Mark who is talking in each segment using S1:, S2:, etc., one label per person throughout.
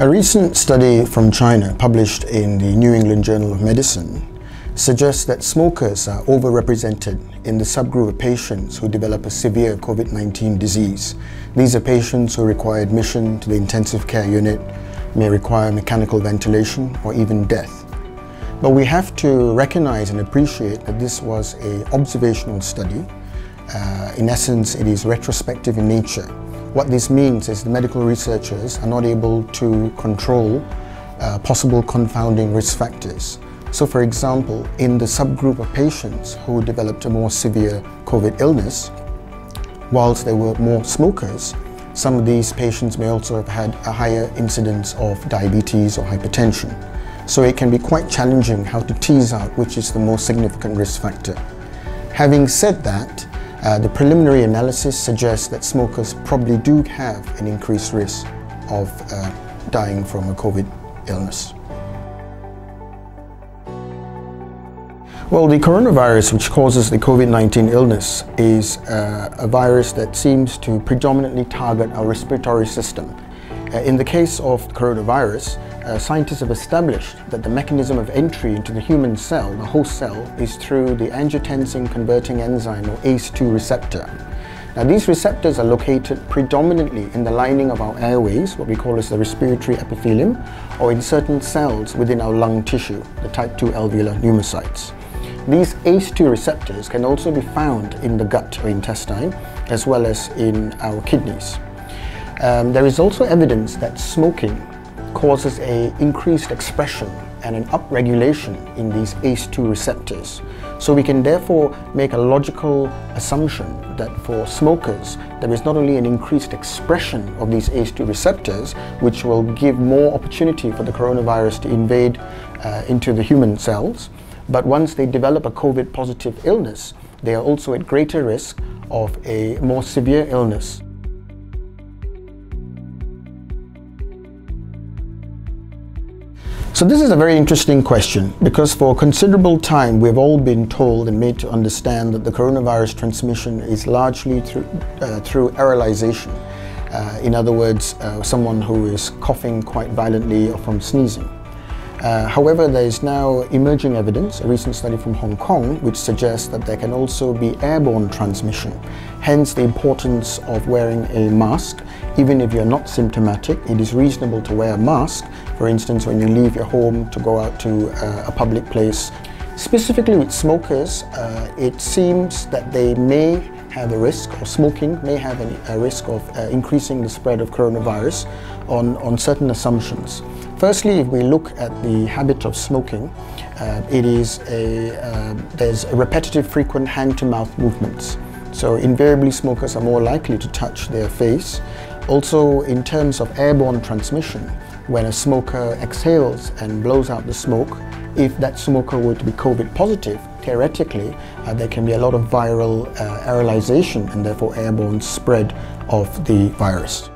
S1: A recent study from China published in the New England Journal of Medicine suggests that smokers are overrepresented in the subgroup of patients who develop a severe COVID-19 disease. These are patients who require admission to the intensive care unit, may require mechanical ventilation or even death. But we have to recognize and appreciate that this was an observational study. Uh, in essence, it is retrospective in nature. What this means is the medical researchers are not able to control uh, possible confounding risk factors. So for example, in the subgroup of patients who developed a more severe COVID illness, whilst there were more smokers, some of these patients may also have had a higher incidence of diabetes or hypertension. So it can be quite challenging how to tease out which is the most significant risk factor. Having said that, uh, the preliminary analysis suggests that smokers probably do have an increased risk of uh, dying from a COVID illness. Well, the coronavirus, which causes the COVID-19 illness, is uh, a virus that seems to predominantly target our respiratory system. Uh, in the case of coronavirus, uh, scientists have established that the mechanism of entry into the human cell, the host cell, is through the angiotensin converting enzyme or ACE2 receptor. Now these receptors are located predominantly in the lining of our airways, what we call as the respiratory epithelium, or in certain cells within our lung tissue, the type 2 alveolar pneumocytes. These ACE2 receptors can also be found in the gut or intestine as well as in our kidneys. Um, there is also evidence that smoking causes a increased expression and an upregulation in these ACE2 receptors. So we can therefore make a logical assumption that for smokers there is not only an increased expression of these ACE2 receptors which will give more opportunity for the coronavirus to invade uh, into the human cells, but once they develop a COVID positive illness, they are also at greater risk of a more severe illness. So this is a very interesting question because for a considerable time we've all been told and made to understand that the coronavirus transmission is largely through, uh, through aerolization. Uh, in other words, uh, someone who is coughing quite violently or from sneezing. Uh, however, there is now emerging evidence, a recent study from Hong Kong, which suggests that there can also be airborne transmission. Hence the importance of wearing a mask. Even if you're not symptomatic, it is reasonable to wear a mask. For instance, when you leave your home to go out to uh, a public place. Specifically with smokers, uh, it seems that they may have a risk, or smoking may have a risk of uh, increasing the spread of coronavirus on, on certain assumptions. Firstly, if we look at the habit of smoking, uh, it is a, uh, there's a repetitive frequent hand-to-mouth movements. So invariably smokers are more likely to touch their face. Also in terms of airborne transmission, when a smoker exhales and blows out the smoke, if that smoker were to be COVID positive, theoretically uh, there can be a lot of viral uh, aerolization and therefore airborne spread of the virus.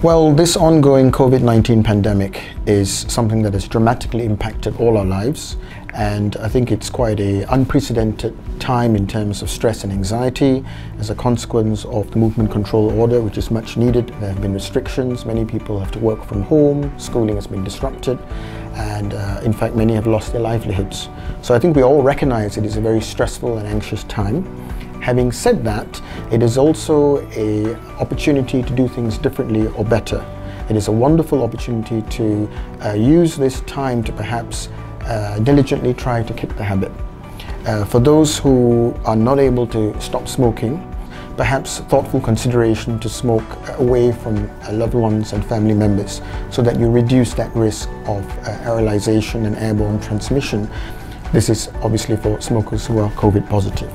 S1: Well, this ongoing COVID-19 pandemic is something that has dramatically impacted all our lives and I think it's quite a unprecedented time in terms of stress and anxiety as a consequence of the movement control order which is much needed. There have been restrictions, many people have to work from home, schooling has been disrupted and uh, in fact many have lost their livelihoods. So I think we all recognize it is a very stressful and anxious time. Having said that, it is also a opportunity to do things differently or better. It is a wonderful opportunity to uh, use this time to perhaps uh, diligently try to kick the habit. Uh, for those who are not able to stop smoking, perhaps thoughtful consideration to smoke away from uh, loved ones and family members so that you reduce that risk of uh, aerolization and airborne transmission. This is obviously for smokers who are COVID positive.